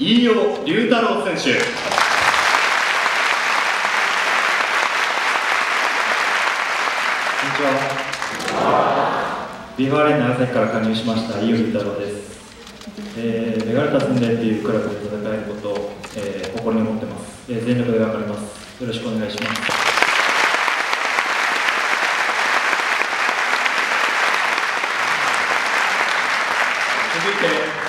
飯尾龍太郎選手。こんにちは。ビフーレン長崎から加入しました飯尾龍太郎です。えー、メガレタスンデっていうクラブで戦えることを、えー、誇りに持ってます、えー、全力で頑張ります。よろしくお願いします。続いて。